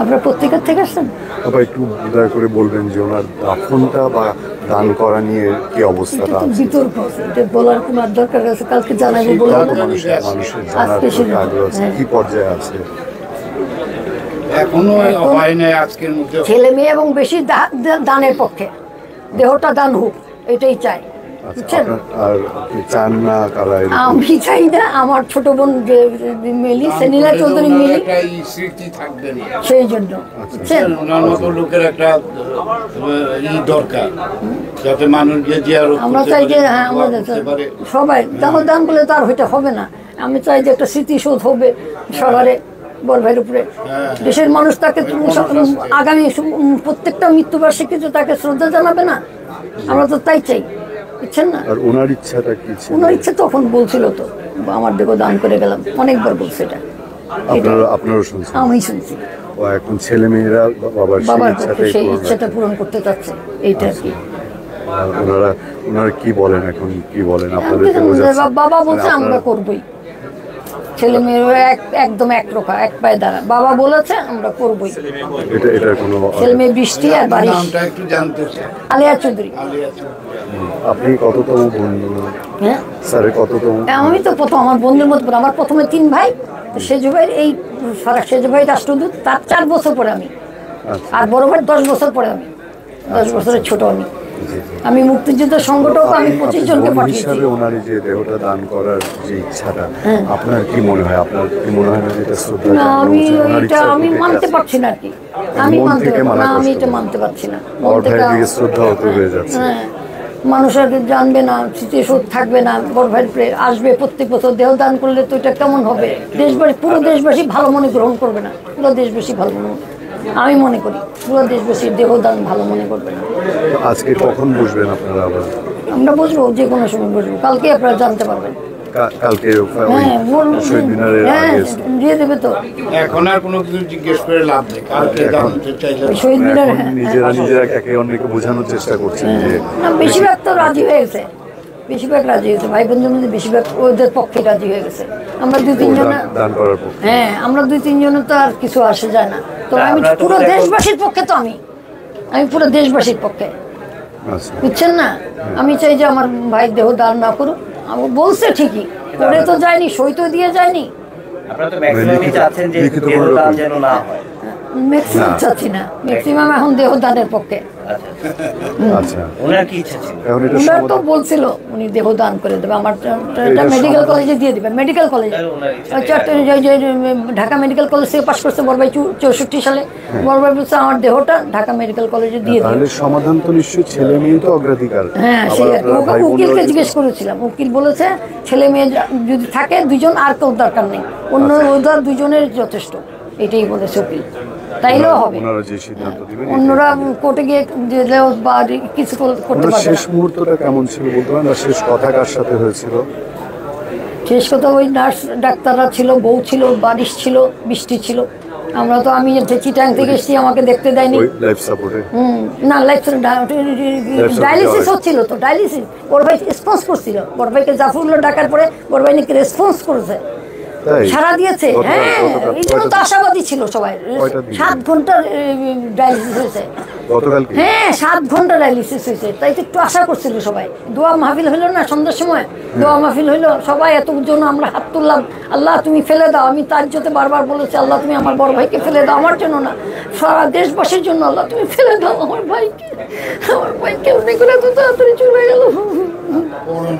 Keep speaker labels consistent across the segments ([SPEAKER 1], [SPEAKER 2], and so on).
[SPEAKER 1] আপনারা পত্রিকার থেকে আসছেন
[SPEAKER 2] আবার একটু দয়া করে বলবেন যে ওনার দাফনটা বা দান করা নিয়ে কি অবস্থাটা আছে?
[SPEAKER 1] বিতর্ক এটা বলার কোনো আর দরকার আছে? কালকে জানাব বলব
[SPEAKER 2] মানুষের মানুষের জানার
[SPEAKER 1] আজকে
[SPEAKER 2] আগ্রহ আছে।
[SPEAKER 1] হ্যাঁ।
[SPEAKER 2] কি পর্যায়ে আছে?
[SPEAKER 3] এখনও হয় নাই আজকের মধ্যে।
[SPEAKER 1] ছেলে মেয়ে এবং বেশি দানের পক্ষে। দেহটা দান হোক এটাই চাই।
[SPEAKER 2] আর আপনি চান না কারা এরকম?
[SPEAKER 1] আমি চাই না আমার ছোট বোন যে মিলি সেনিলা চৌধুরী
[SPEAKER 3] ওনার
[SPEAKER 1] মিলি।
[SPEAKER 3] স্মৃতি থাকবে না।
[SPEAKER 1] সেই জন্য। বুঝছেন
[SPEAKER 3] ওনার মতো লোকের একটা ই দরকার যাতে মানুষ গিয়ে জিয়ারত
[SPEAKER 1] আমরা চাই যে হ্যাঁ আমাদের। সবাই দাহ দান করলে তার হইতে হবে না। আমি চাই যে একটা স্মৃতিশোধ হবে শহরে বড় ভাইয়ের উপরে। দেশের মানুষ তাকে আগামী সু- প্রত্যেকটা মৃত্যুবার্ষিকীতে তাকে শ্রদ্ধা জানাবে না। আমরা তো তাই চাই। বুঝছেন না?
[SPEAKER 2] আর ওনার ইচ্ছাটা কি ছিল?
[SPEAKER 1] ওনার ইচ্ছা তখন বলছিল তো আমার দেখো দান করে গেলাম। অনেকবার বলছে এটা।
[SPEAKER 2] আপনারা আপনারও শুনছেন?
[SPEAKER 1] আমি শুনছি।
[SPEAKER 2] ও এখন ছেলে মেয়েরা বাবার সেই
[SPEAKER 1] বাবার সেই ইচ্ছাটা পূরণ করতে চাচ্ছে এইটা আর কি।
[SPEAKER 2] ওনারা ওনারা কি বলেন এখন? কি বলেন?
[SPEAKER 1] আপনাদের বাবা বলছে আমরা
[SPEAKER 2] আপনারা-
[SPEAKER 1] করবই। ছেলে মেয়েরা এক একদম এক রোখা এক পায়ে দাঁড়া বাবা বলেছে আমরা করবই।
[SPEAKER 2] এটা এটার কোনো
[SPEAKER 1] ছেলে মেয়ে বৃষ্টি আর বারিশ।
[SPEAKER 3] নামটা একটু জানতে চাই।
[SPEAKER 1] আলিয়া চৌধুরী।
[SPEAKER 2] আপনি কততম বোন
[SPEAKER 1] হ্যাঁ?
[SPEAKER 2] স্যারের কততম?
[SPEAKER 1] আমি তো প্রথম আমার বন্ধুর মতো আমার প্রথমে তিন ভাই তো সেজু ভাইয়ের এই সেজু ভাই রাষ্ট্রদূত তার চার বছর পরে আমি।
[SPEAKER 2] আচ্ছা।
[SPEAKER 1] আর বড় ভাই দশ বছর পরে আমি। দশ বছরের ছোট আমি। আমি মুক্তিযুদ্ধ সংগঠক আমি পঁচিশ জনকে পাঠিয়েছি।
[SPEAKER 2] ওনার যে দেহটা দান করার যে ইচ্ছাটা
[SPEAKER 1] হ্যাঁ।
[SPEAKER 2] আপনার কি মনে হয়? আপনার কি মনে হয় না যে শ্রদ্ধা
[SPEAKER 1] না আমি এটা আমি মানতে পারছি না কি। আমি মানতে
[SPEAKER 2] মানা
[SPEAKER 1] না আমি এটা মানতে পারছি না। মন থেকে
[SPEAKER 2] শ্রদ্ধা হতে হয়ে যাচ্ছে।
[SPEAKER 1] হ্যাঁ। মানুষ আর জানবে না স্মৃতিশোধ থাকবে না প্রে- আসবে প্রত্যেক বছর দেহ দান করলে তো এটা কেমন হবে? দেশবাসী পুরো দেশবাসী ভালো মনে গ্রহণ করবে না। পুরো দেশবাসী ভালো মনে আমি মনে করি পুরো দেশবাসী দেহ দান ভালো মনে করবে না
[SPEAKER 2] আজকে কখন বসবেন আপনারা আবার?
[SPEAKER 1] আমরা বুঝব যে কোনো সময় বুঝব। কালকে আপনারা জানতে পারবেন।
[SPEAKER 2] কালকে ওই
[SPEAKER 1] হ্যাঁ হ্যাঁ
[SPEAKER 2] আগে
[SPEAKER 1] দিয়ে দেবে তো।
[SPEAKER 3] এখন আর কোনো কিছু জিজ্ঞেস করে লাভ নেই। কালকে জানতে চাইলে
[SPEAKER 1] ওই শহীদ মিনার
[SPEAKER 2] নিজেরা নিজেরা একে অন্যকে বোঝানোর চেষ্টা করছেন যে
[SPEAKER 1] বেশিরভাগ তো রাজি হয়ে গেছে। বেশিরভাগ রাজি হয়েছে ভাই বোনদের মধ্যে বেশিরভাগ ওদের পক্ষে রাজি হয়ে গেছে। আমরা দুই তিনজন
[SPEAKER 2] দান- দান করার পক্ষে।
[SPEAKER 1] হ্যাঁ আমরা দুই তিনজনের তো আর কিছু আসে যায় না। তো আমি পুরো দেশবাসীর পক্ষে তো আমি। আমি পুরো দেশবাসীর পক্ষে।
[SPEAKER 2] আচ্ছা।
[SPEAKER 1] বুঝছেন না? আমি চাই যে আমার ভাই দেহ দান না করুক। আমি বলছে ঠিকই করে তো যায়নি সই তো দিয়ে যায়নি।
[SPEAKER 4] হয়।
[SPEAKER 1] ম্যাক্সিমাম চাচ্ছি না। ম্যাক্সিমাম এখন দেহ দানের পক্ষে।
[SPEAKER 2] আচ্ছা।
[SPEAKER 4] ওনার কি ইচ্ছা ছিল?
[SPEAKER 2] এখন
[SPEAKER 1] তো বলছিল উনি দেহ দান করে দেবে। আমার
[SPEAKER 2] এটা
[SPEAKER 1] মেডিকেল কলেজে দিয়ে দিবে। মেডিকেল কলেজে
[SPEAKER 4] তাহলে ওনার ইচ্ছা
[SPEAKER 1] আচ্ছা, তো এই যে- যে- যে ঢাকা মেডিকেল কলেজ থেকে পাশ করছে বড়বাই চৌষট্টি সালে। বড়বাই বলছে আমার দেহটা ঢাকা মেডিকেল কলেজে দিয়ে দিবে
[SPEAKER 2] তাহলে সমাধান তো নিশ্চয়ই ছেলে মেয়ে তো অগ্রাধিকার।
[SPEAKER 1] হ্যাঁ সেই উকিলকে জিজ্ঞেস করেছিলাম। উকিল বলেছে ছেলে মেয়ে যদি থাকে দুজন আর কেউ দরকার নেই। অন্য
[SPEAKER 2] আচ্ছা।
[SPEAKER 1] ওদের দুজনের যথেষ্ট। এটাই বলেছে উকিল। তাইলেও হবে।
[SPEAKER 2] ওনারা যে সিদ্ধান্ত দিবেন
[SPEAKER 1] অন্যরা কোর্টে গিয়ে দিলেও বা কিছু করতে পারবে
[SPEAKER 2] শেষ
[SPEAKER 1] না।
[SPEAKER 2] মুহূর্তটা কেমন ছিল বলতে পারেন? শেষ কথা কার সাথে হয়েছিল?
[SPEAKER 1] শেষ কথা ওই নার্স ডাক্তাররা ছিল বউ ছিল বারিশ ছিল বৃষ্টি ছিল। আমরা তো আমি চিটাং থেকে এসেছি আমাকে দেখতে দেয়নি।
[SPEAKER 2] লাইফ সাপোর্টে
[SPEAKER 1] হুম, না লাইফ ডায়ালিসিস হচ্ছিল তো ডায়ালিসিস বড় ভাই রেসপন্স করছিল। বড় ভাইকে জাফরুল্লাহ ডাকার পরে বড় ভাই নাকি রেসপন্স করেছে। সারা দিয়েছে। হ্যাঁ
[SPEAKER 2] গতকাল-
[SPEAKER 1] এই জন্য তো আশাবাদী ছিল সবাই। সাত ঘণ্টার ডায়ালিসিস হয়েছে। হ্যাঁ সাত ঘণ্টা ডায়ালিসিস হয়েছে। তাই তো একটু আশা করছিল সবাই। দোয়া মাহফিল হইল না সন্ধ্যার সময়? দোয়া মাহফিল হইল সবাই এত জন্য আমরা হাত তুললাম। আল্লাহ তুমি ফেলে দাও। আমি তার জন্য বারবার বলেছি আল্লাহ তুমি আমার বড় ভাইকে ফেলে দাও আমার জন্য না। সারা দেশবাসীর জন্য আল্লাহ তুমি ফেলে দাও আমার ভাইকে। আমার ভাইকে উনি করে তো তাড়াতাড়ি চলে গেল।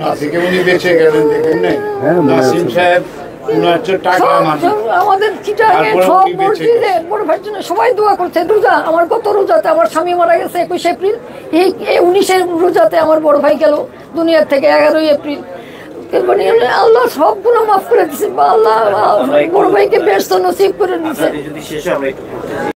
[SPEAKER 3] নাসিকে উনি বেঁচে গেলেন দেখেন নাই?
[SPEAKER 2] হ্যাঁ,
[SPEAKER 3] নাসিম সাহেব
[SPEAKER 1] আমাদের সবাই দোয়া করছে রোজা আমার কত রোজাতে আমার স্বামী মারা গেছে একুশে এপ্রিল এই উনিশে রোজাতে আমার বড় ভাই গেল দুনিয়ার থেকে এগারোই এপ্রিল। মানে আল্লাহ সবগুলো মাফ করে দিচ্ছে আল্লাহ বড় ভাইকে ব্যস্ত নসিব করে দিচ্ছে